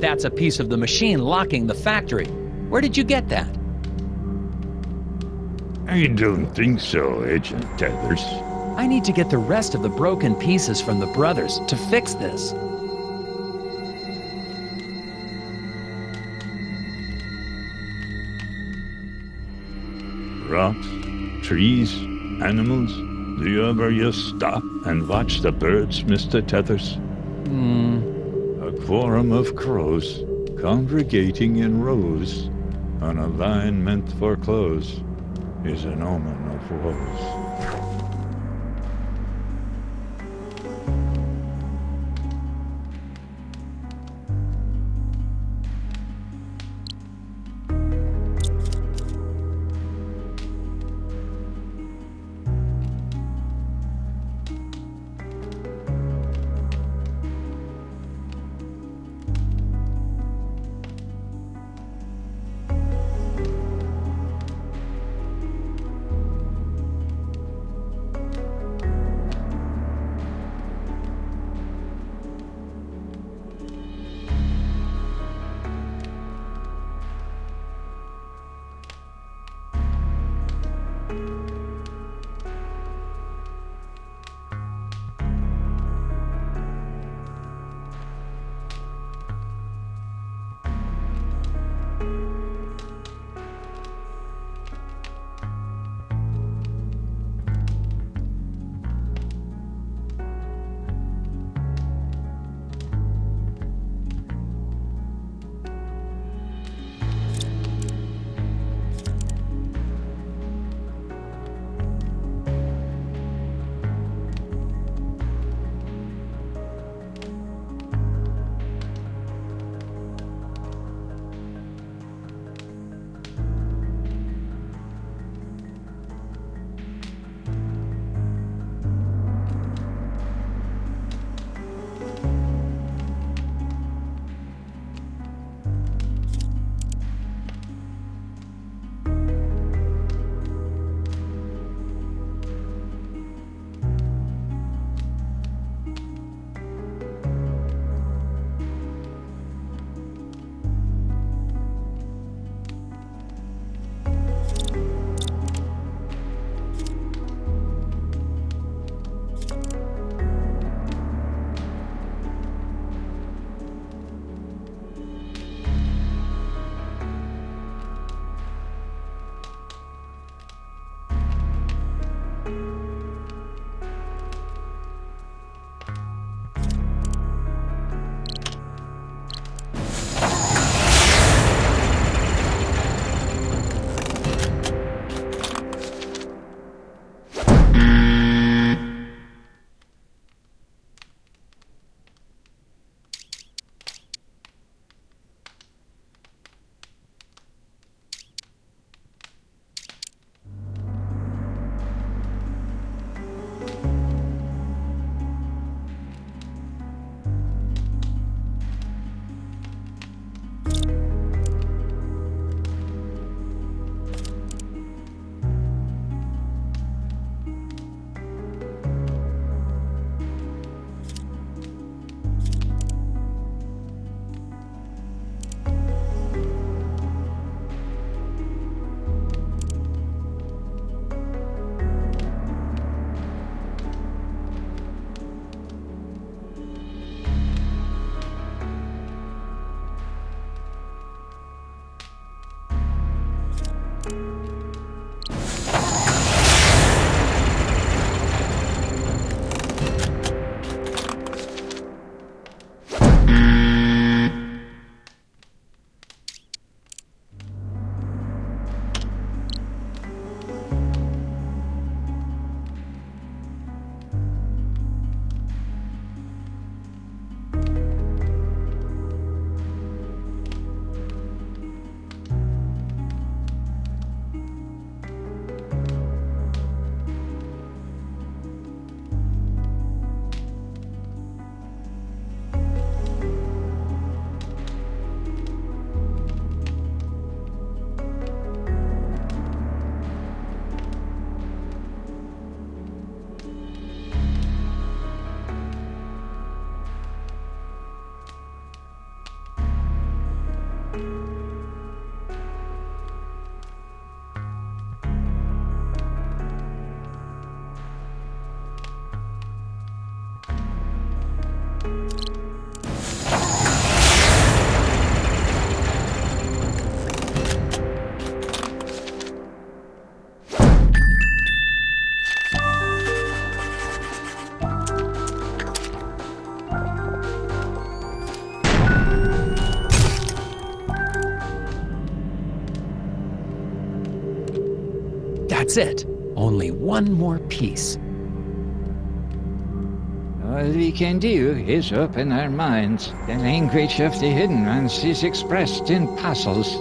That's a piece of the machine locking the factory. Where did you get that? I don't think so, Agent Tethers. I need to get the rest of the broken pieces from the brothers to fix this. Rocks, trees, animals. Do you ever just stop and watch the birds, Mr. Tethers? Hmm. A quorum of crows congregating in rows on a line meant for clothes is an omen of woes. That's it. Only one more piece. All we can do is open our minds. The language of the Hidden Ones is expressed in puzzles.